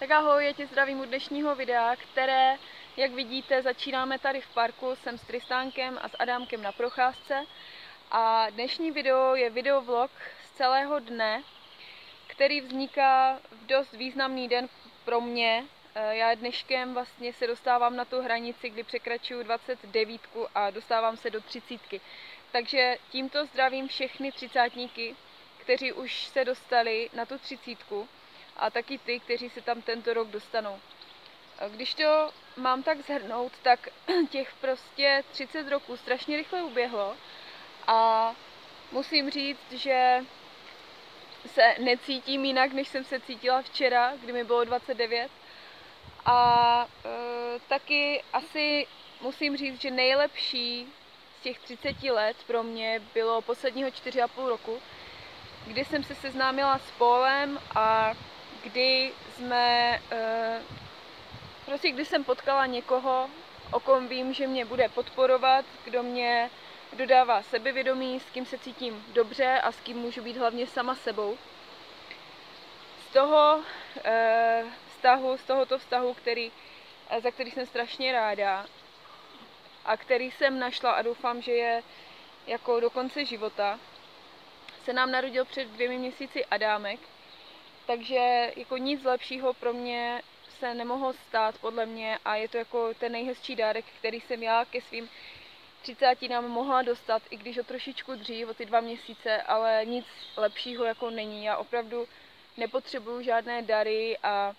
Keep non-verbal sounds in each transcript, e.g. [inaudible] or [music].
Tak ahoj, já tě zdravím u dnešního videa, které, jak vidíte, začínáme tady v parku. Jsem s Tristánkem a s Adámkem na procházce. A dnešní video je videovlog z celého dne, který vzniká v dost významný den pro mě. Eh, já dneškem vlastně se dostávám na tu hranici, kdy překračuju 29 a dostávám se do 30. Takže tímto zdravím všechny třicátníky, kteří už se dostali na tu třicítku a taky ty, kteří se tam tento rok dostanou. Když to mám tak zhrnout, tak [clears throat] těch prostě 30 roků strašně rychle uběhlo a musím říct, že se necítím jinak, než jsem se cítila včera, kdy mi bylo 29. A e, taky asi musím říct, že nejlepší z těch 30 let pro mě bylo posledního 4,5 roku, kdy jsem se seznámila s Polem a kdy jsme, uh, prostě kdy jsem potkala někoho, o kom vím, že mě bude podporovat, kdo mě dodává sebevědomí, s kým se cítím dobře a s kým můžu být hlavně sama sebou. Z toho uh, vztahu, z tohoto vztahu, který, uh, za který jsem strašně ráda a který jsem našla a doufám, že je jako do konce života, se nám narodil před dvěmi měsíci Adámek, takže jako nic lepšího pro mě se nemohlo stát podle mě a je to jako ten nejhezčí dárek, který jsem já ke svým 30 nám mohla dostat, i když o trošičku dřív, o ty dva měsíce, ale nic lepšího jako není. Já opravdu nepotřebuju žádné dary a,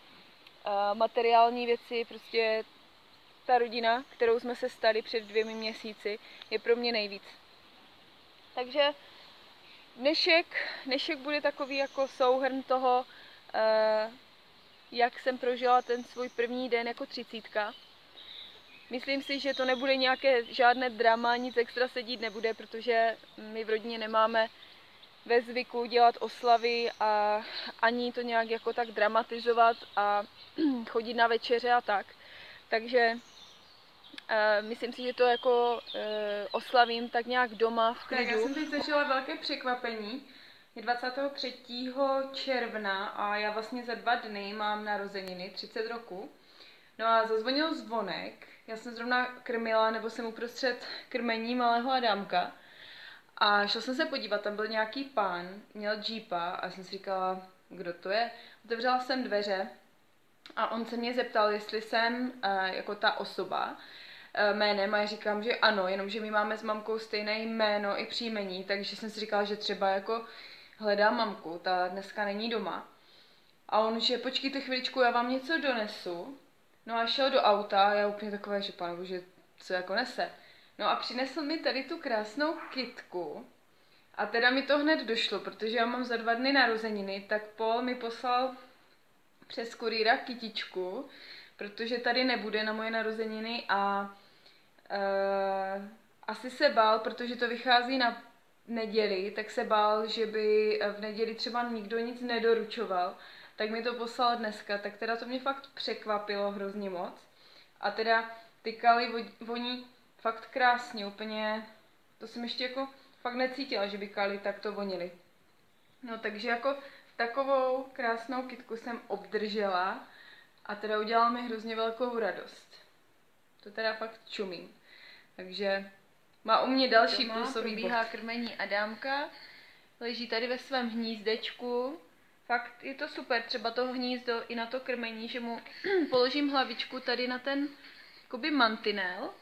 a materiální věci, prostě ta rodina, kterou jsme se stali před dvěmi měsíci, je pro mě nejvíc. Takže dnešek, dnešek bude takový jako souhrn toho, uh, jak jsem prožila ten svůj první den jako třicítka. Myslím si, že to nebude nějaké žádné drama, nic extra se dít nebude, protože my v rodině nemáme ve zvyku dělat oslavy a ani to nějak jako tak dramatizovat a [clears throat] chodit na večeře a tak. Takže myslím si, že to jako uh, oslavím tak nějak doma v klidu. Tak já jsem teď zažila velké překvapení. Je 23. června a já vlastně za dva dny mám narozeniny, 30 roku. No a zazvonil zvonek, já jsem zrovna krmila, nebo jsem uprostřed krmení malého Adámka. A šel jsem se podívat, tam byl nějaký pán, měl jeepa a jsem si říkala, kdo to je. Otevřela jsem dveře a on se mě zeptal, jestli jsem uh, jako ta osoba jménem a já říkám, že ano, jenomže my máme s mamkou stejné jméno i příjmení, takže jsem si říkala, že třeba jako hledá mamku, ta dneska není doma. A on, že počkejte chviličku, já vám něco donesu. No a šel do auta a já úplně takové, že pán že co jako nese. No a přinesl mi tady tu krásnou kitku. A teda mi to hned došlo, protože já mám za dva dny narozeniny, tak Paul mi poslal přes kurýra kytičku, protože tady nebude na moje narozeniny a uh, asi se bál, protože to vychází na neděli, tak se bál, že by v neděli třeba nikdo nic nedoručoval, tak mi to poslal dneska, tak teda to mě fakt překvapilo hrozně moc. A teda ty kaly voní fakt krásně, úplně, to jsem ještě jako fakt necítila, že by kaly takto vonily. No takže jako takovou krásnou kitku jsem obdržela a teda udělala mi hrozně velkou radost. To teda fakt čumím. Takže má u mě další Doma plusový probíhá bod. krmení Adámka, leží tady ve svém hnízdečku. Fakt je to super, třeba to hnízdo i na to krmení, že mu [clears throat] položím hlavičku tady na ten jakoby mantinel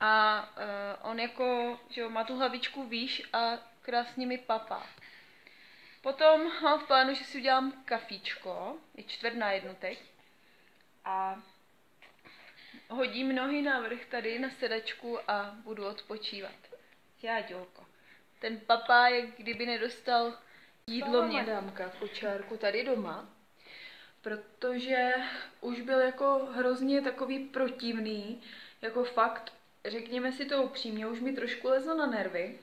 a uh, on jako, že má tu hlavičku výš a krásně mi papá. Potom mám v plánu, že si udělám kafíčko, je čtvrt na jednu teď. A hodím nohy navrch tady na sedačku a budu odpočívat. Já dělko. Ten papá, jak kdyby nedostal jídlo mě dámka v kočárku tady doma, protože už byl jako hrozně takový protivný, jako fakt, řekněme si to upřímně, už mi trošku lezl na nervy,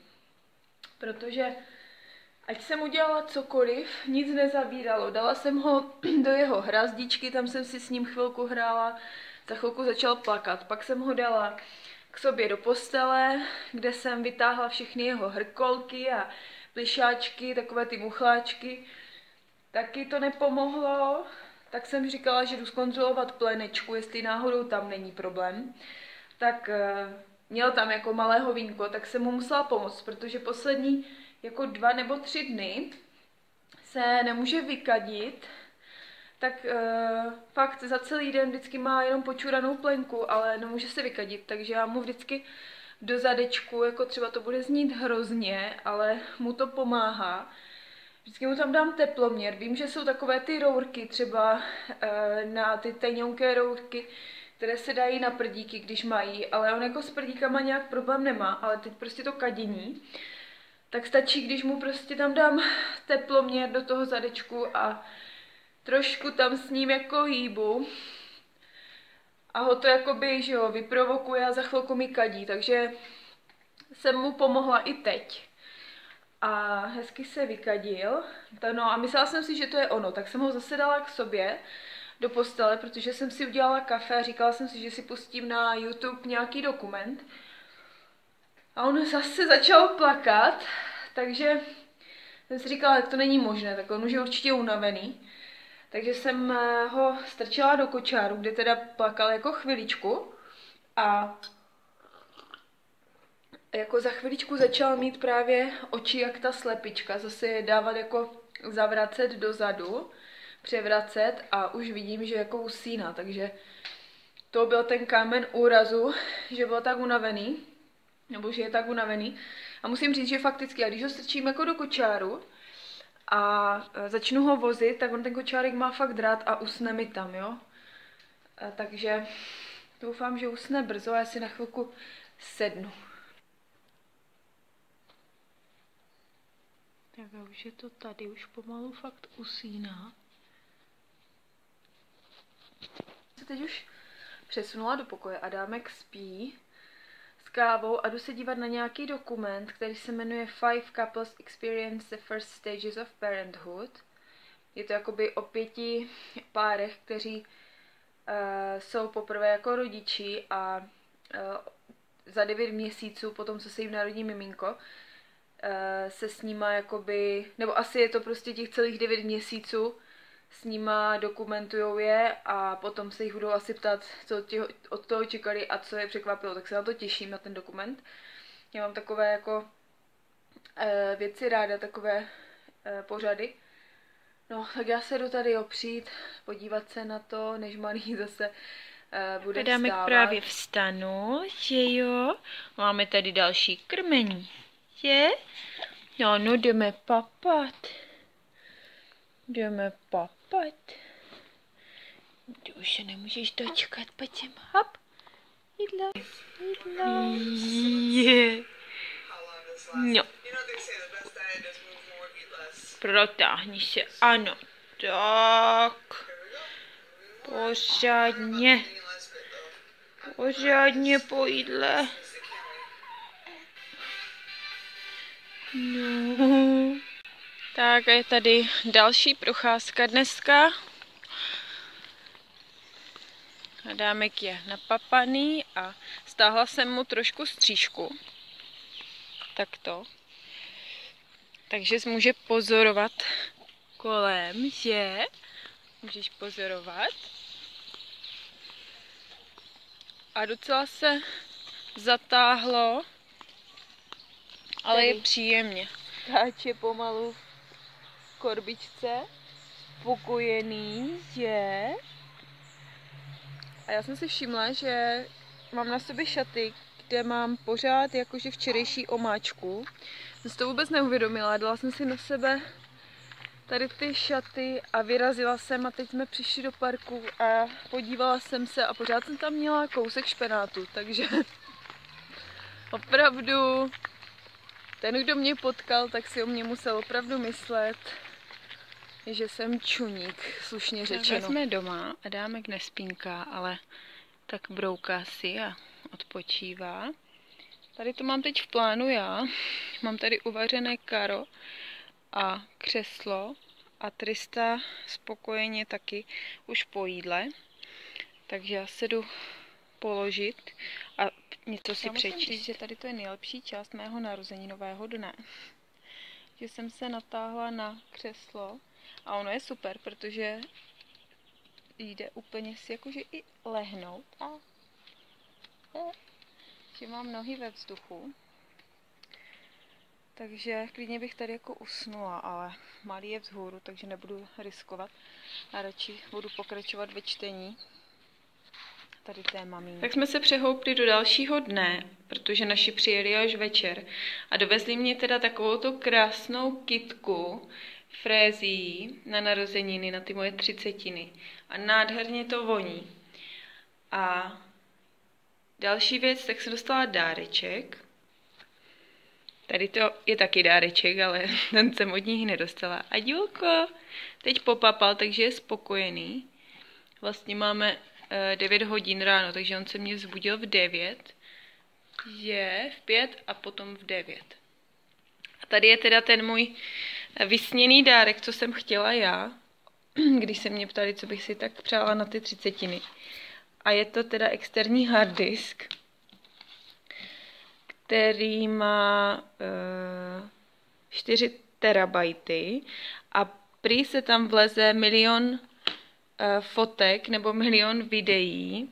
protože ať jsem udělala cokoliv, nic nezabíralo. Dala jsem ho [clears throat] do jeho hrazdičky, tam jsem si s ním chvilku hrála, za chvilku začal plakat. Pak jsem ho dala k sobě do postele, kde jsem vytáhla všechny jeho hrkolky a plišáčky, takové ty muchláčky. Taky to nepomohlo, tak jsem říkala, že jdu zkontrolovat plenečku, jestli náhodou tam není problém. Tak uh, měl tam jako malého vínko, tak jsem mu musela pomoct, protože poslední jako dva nebo tři dny se nemůže vykadit, tak uh, fakt za celý den vždycky má jenom počuranou plenku, ale nemůže se vykadit, takže já mu vždycky do zadečku, jako třeba to bude znít hrozně, ale mu to pomáhá. Vždycky mu tam dám teploměr. Vím, že jsou takové ty rourky, třeba uh, na ty teňonké rourky, které se dají na prdíky, když mají, ale on jako s prdíkama nějak problém nemá, ale teď prostě to kadění. Tak stačí, když mu prostě tam dám teploměr do toho zadečku a trošku tam s ním jako hýbu. A ho to jakoby, že jo, vyprovokuje a za chvilku mi kadí, takže jsem mu pomohla i teď. A hezky se vykadil. No a myslela jsem si, že to je ono, tak jsem ho zase dala k sobě do postele, protože jsem si udělala kafe a říkala jsem si, že si pustím na YouTube nějaký dokument. A on zase začal plakat, takže jsem si říkala, že to není možné, tak on už je určitě unavený. Takže jsem eh, ho strčila do kočáru, kde teda plakal jako chviličku a jako za chviličku začal mít právě oči jak ta slepička, zase je dávat jako zavracet dozadu, převracet a už vidím, že jako usíná, takže to byl ten kámen úrazu, že byl tak unavený, nebo že je tak unavený. A musím říct, že fakticky, a když ho strčím jako do kočáru a e, začnu ho vozit, tak on ten kočárek má fakt drát a usne mi tam, jo. A takže doufám, že usne brzo a já si na chvilku sednu. Tak a už je to tady, už pomalu fakt usíná. Se teď už přesunula do pokoje a dámek spí kávou a jdu se dívat na nějaký dokument, který se jmenuje Five Couples Experience the First Stages of Parenthood. Je to jakoby o pěti párech, kteří uh, jsou poprvé jako rodiči a uh, za devět měsíců potom, co se jim narodí miminko, Eh, se s nima jakoby, nebo asi je to prostě těch celých devět měsíců, s nima dokumentujou je a potom se jich budou asi ptát, co tě, od toho čekali a co je překvapilo, tak se na to těším, na ten dokument. Já mám takové jako e, věci ráda, takové e, pořady. No, tak já se jdu tady opřít, podívat se na to, než malý [laughs] zase e, bude Dámek právě vstanu, že jo? Máme tady další krmení je? No, no, jdeme papat. Jdeme papat. Ty už se nemůžeš dočkat, pojď sem, hop. Jídlo, jídlo. Je. No. Protáhni se, ano. Tak. Pořádně. Pořádně po jídle. No. Tak a je tady další procházka dneska. Adámek je napapaný a stáhla jsem mu trošku střížku. Takto. Takže může pozorovat kolem, že? Můžeš pozorovat. A docela se zatáhlo ale je příjemně. Skáče pomalu korbičce, spokojený, že? A já jsem si všimla, že mám na sobě šaty, kde mám pořád jakože včerejší omáčku. Jsem si to vůbec neuvědomila, dala jsem si na sebe tady ty šaty a vyrazila jsem a teď jsme přišli do parku a podívala jsem se a pořád jsem tam měla kousek špenátu, takže [laughs] opravdu ten, kdo mě potkal, tak si o mě musel opravdu myslet, že jsem čuník, slušně řečeno. Tak jsme doma a dámek nespínká, ale tak brouká si a odpočívá. Tady to mám teď v plánu já. Mám tady uvařené karo a křeslo a Trista spokojeně taky už po jídle. Takže já se jdu položit a něco si přečíst. Říct, že tady to je nejlepší část mého narozeninového dne. Že jsem se natáhla na křeslo a ono je super, protože jde úplně si jakože i lehnout a že mám nohy ve vzduchu. Takže klidně bych tady jako usnula, ale malý je vzhůru, takže nebudu riskovat a radši budu pokračovat ve čtení tady té mamí. Tak jsme se přehoupli do dalšího dne, protože naši přijeli až večer a dovezli mě teda takovou tu krásnou kitku frézí na narozeniny, na ty moje třicetiny. A nádherně to voní. A další věc, tak jsem dostala dáreček. Tady to je taky dáreček, ale [laughs] ten jsem od nich nedostala. A dílko teď popapal, takže je spokojený. Vlastně máme 9 hodin ráno, takže on se mě vzbudil v 9, je v 5 a potom v 9. A tady je teda ten můj vysněný dárek, co jsem chtěla já, [clears throat] když se mě ptali, co bych si tak přála na ty třicetiny. A je to teda externí hard disk, který má uh, eh, 4 terabajty a prý se tam vleze milion Eh, fotek nebo milion videí,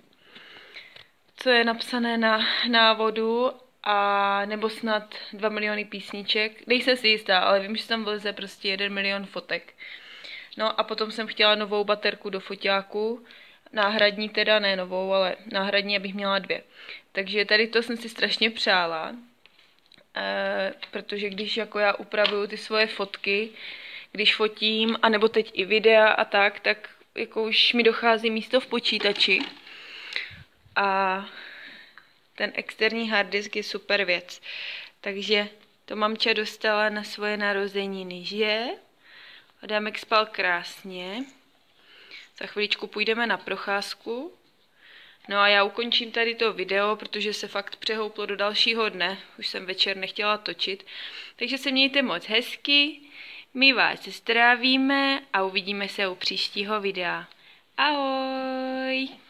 co je napsané na návodu a nebo snad 2 miliony písniček. Nejsem si jistá, ale vím, že tam vleze prostě 1 milion fotek. No a potom jsem chtěla novou baterku do foťáku, náhradní teda, ne novou, ale náhradní, abych měla dvě. Takže tady to jsem si strašně přála, e, protože když jako já upravuju ty svoje fotky, když fotím, anebo teď i videa a tak, tak jako už mi dochází místo v počítači. A ten externí hard disk je super věc. Takže to mamča dostala na svoje narozeniny, že? Adámek spal krásně. Za chviličku půjdeme na procházku. No a já ukončím tady to video, protože se fakt přehouplo do dalšího dne. Už jsem večer nechtěla točit. Takže se mějte moc hezky. My vás zdravíme a uvidíme se u příštího videa. Ahoj!